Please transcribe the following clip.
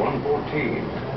114.